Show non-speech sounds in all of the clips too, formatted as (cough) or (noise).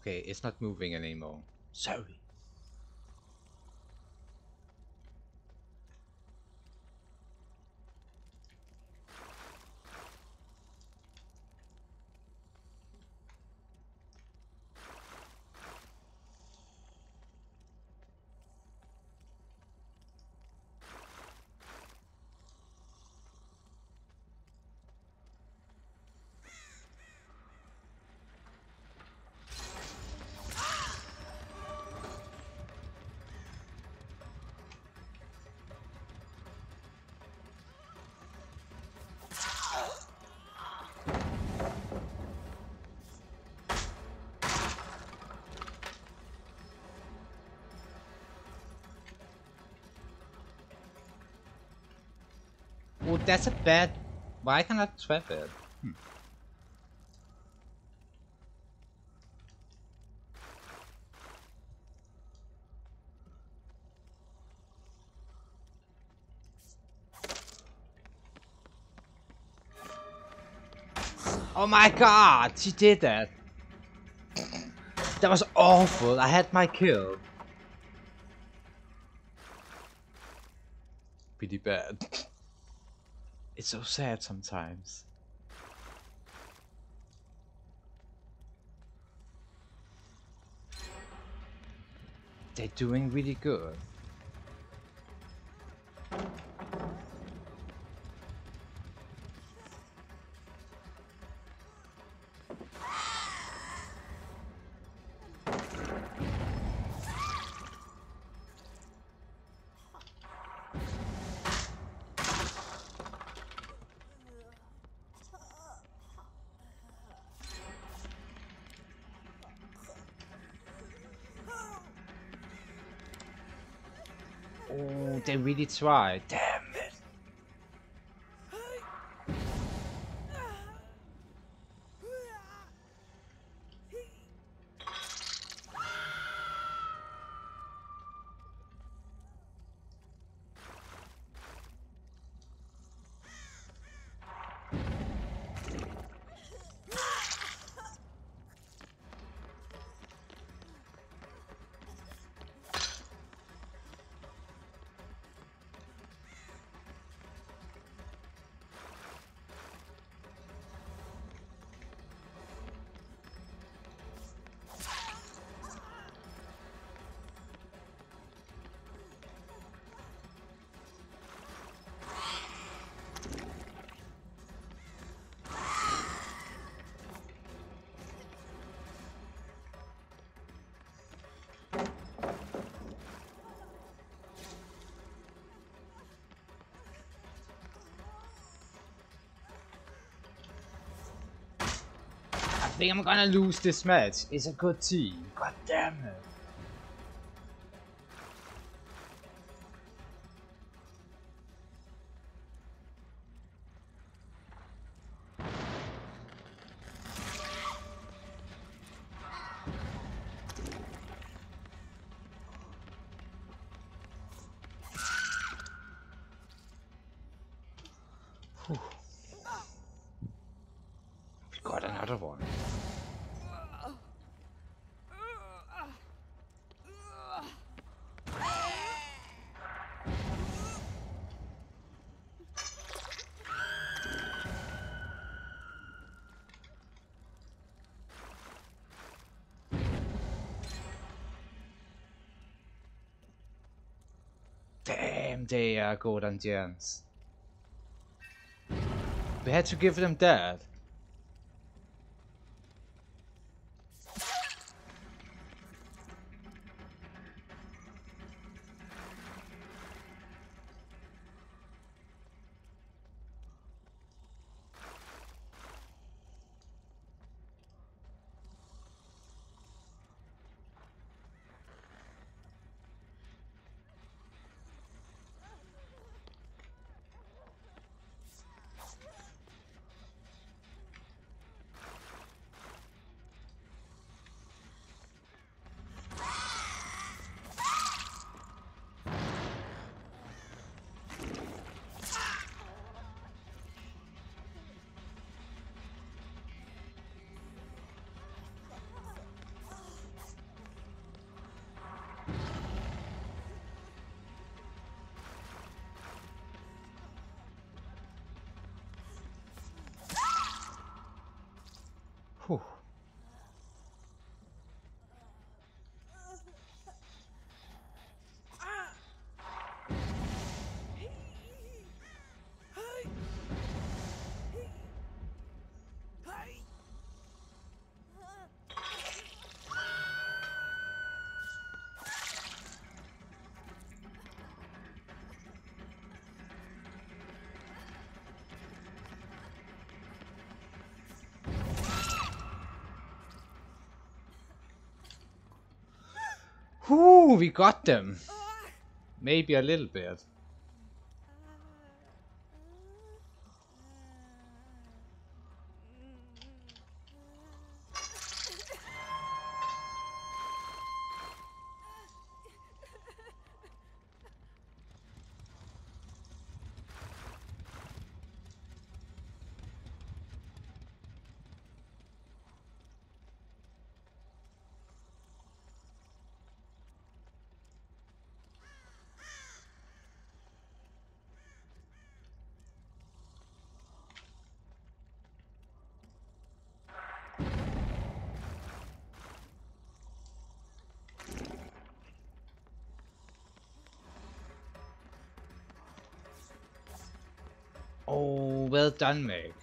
Okay, it's not moving anymore. Sorry. Oh, that's a bad... Why can I trap it? Hmm. Oh my god, she did that. That was awful. I had my kill. Pretty bad. (laughs) It's so sad sometimes. They're doing really good. Oh, they really tried. Think I'm gonna lose this match. It's a good team. God damn it. Damn, they uh, are golden gems. We had to give them that. Whoo, we got them. Maybe a little bit. Oh, well done, Meg.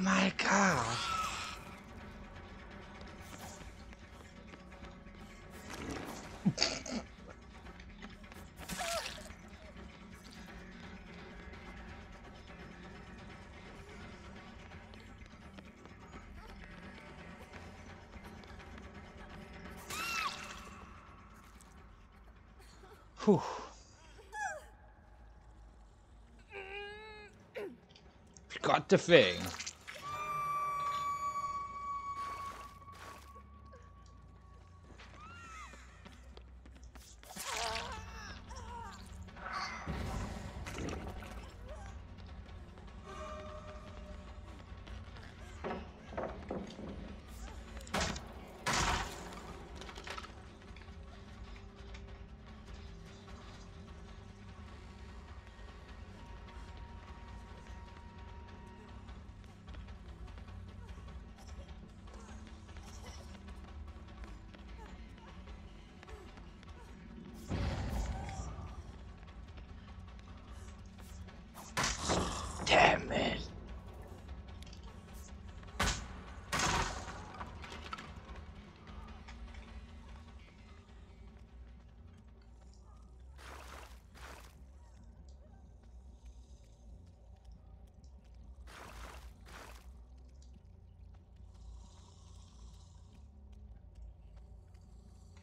My god! Whew. Got the thing.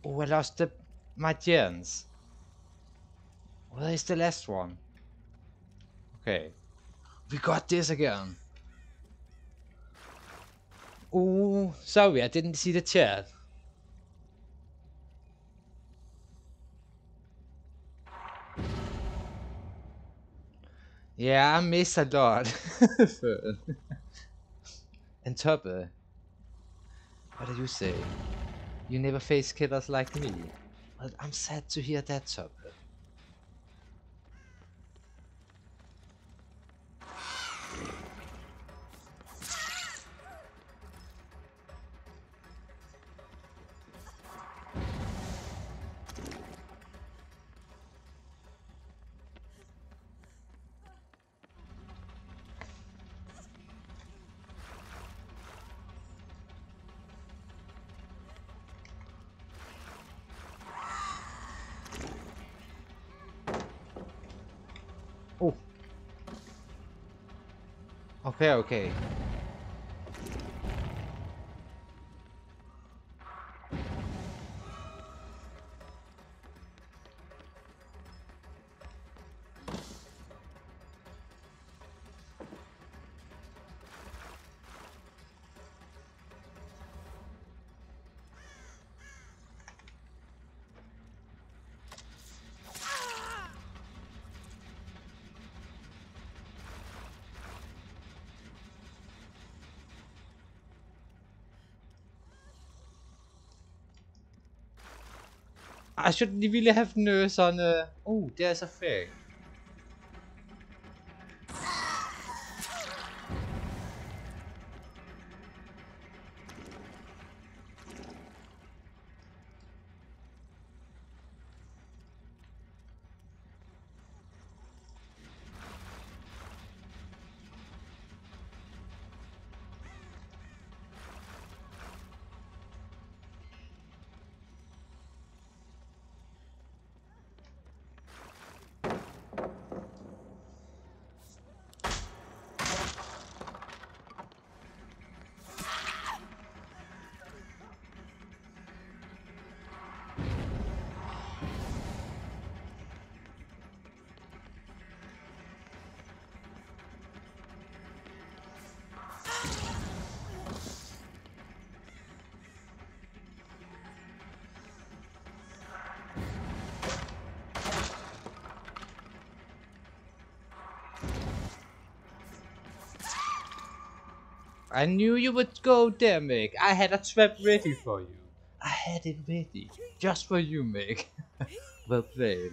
Oh, I lost the, my chance. Where is the last one? Okay. We got this again. Oh, sorry, I didn't see the chat. Yeah, I miss a lot. (laughs) and Tubbe, what do you say? You never face killers like me. Well, I'm sad to hear that, Tubbe. Okay, okay. I should really have nurse on a... Oh, there's a thing. I knew you would go there, Meg. I had a trap ready for you. I had it ready. Just for you, Meg. (laughs) well played.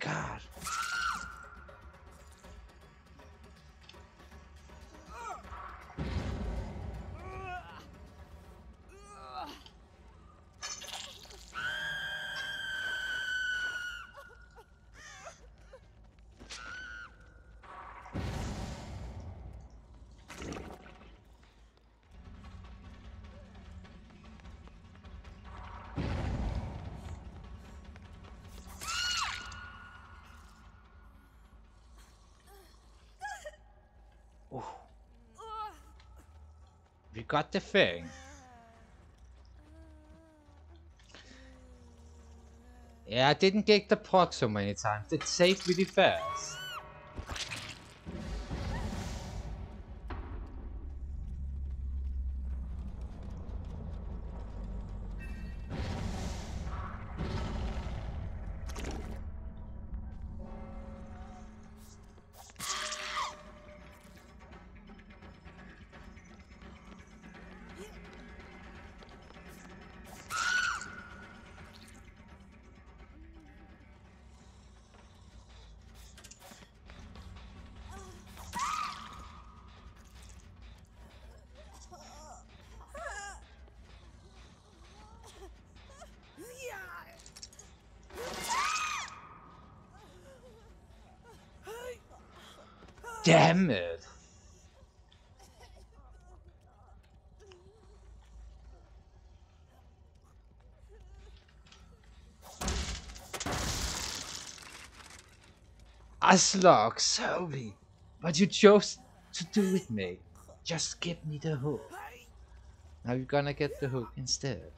God. We got the thing. Yeah, I didn't get the proc so many times. It saved really fast. Damn it. Aslok, sorry, but you chose to do with me. Just give me the hook. Now you're gonna get the hook instead.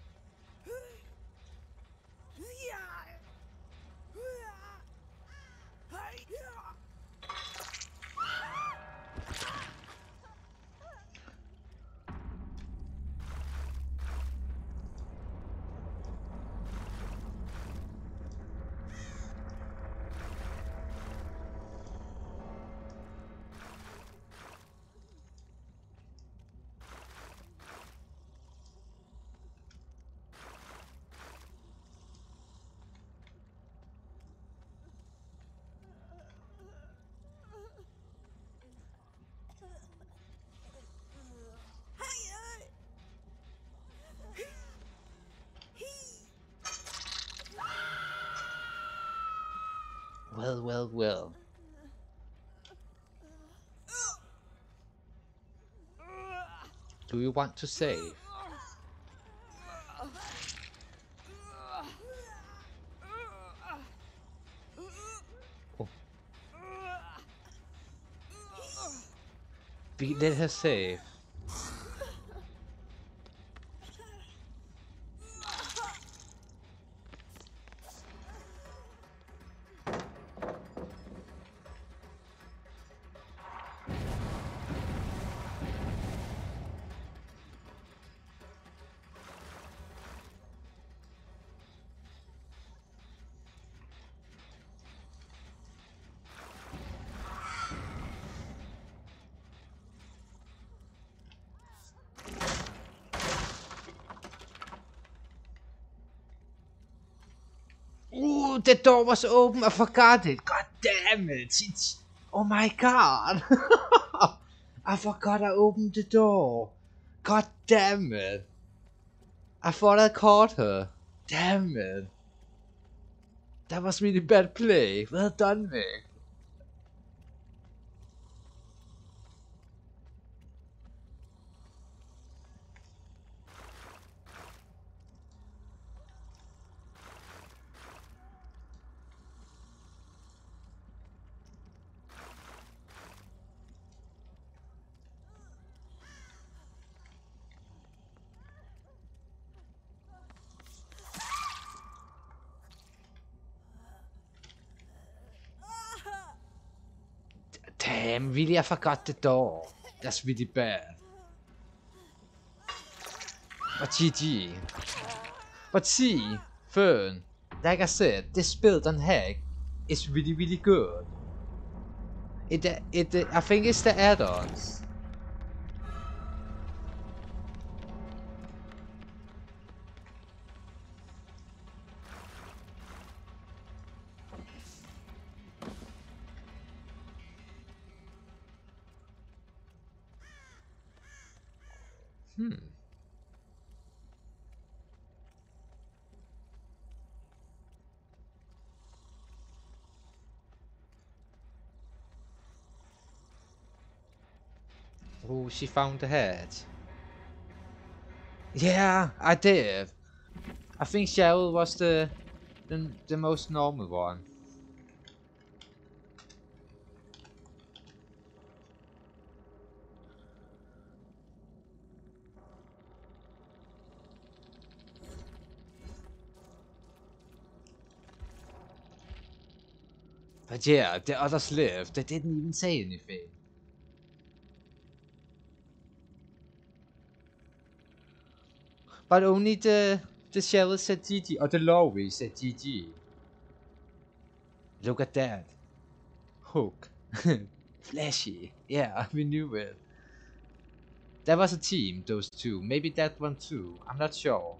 Well, well, well. Do you want to save? Oh. We did her save. The door was open. I forgot it. God damn it. It's, oh my god. (laughs) I forgot I opened the door. God damn it. I thought I caught her. Damn it. That was really bad play. Well done, Vic. Damn, really I forgot the door. That's really bad. But GG. But see, Fern, like I said, this build on Hag is really really good. It, it, I think it's the add-ons. Hmm. Oh, she found the head. Yeah, I did. I think Cheryl was the, the the most normal one. But yeah, the others lived. They didn't even say anything. But only the the sheriff said GG, or the Laurie said GG. Look at that. Hook. (laughs) Flashy. Yeah, (laughs) we knew it. That was a team, those two. Maybe that one too. I'm not sure.